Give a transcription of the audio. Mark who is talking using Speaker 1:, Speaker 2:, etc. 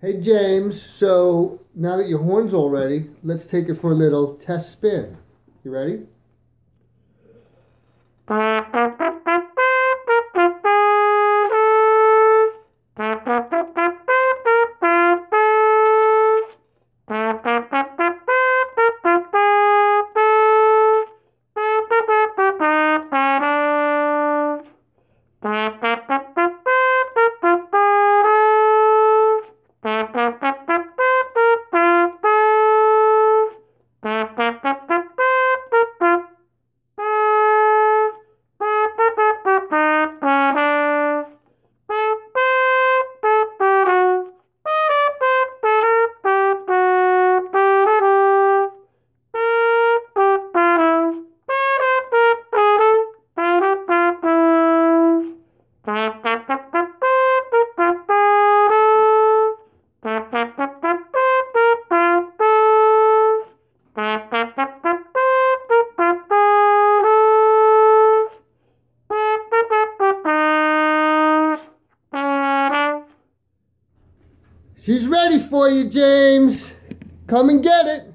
Speaker 1: Hey James, so now that your horn's all ready, let's take it for a little test spin. You ready? She's ready for you, James. Come and get it.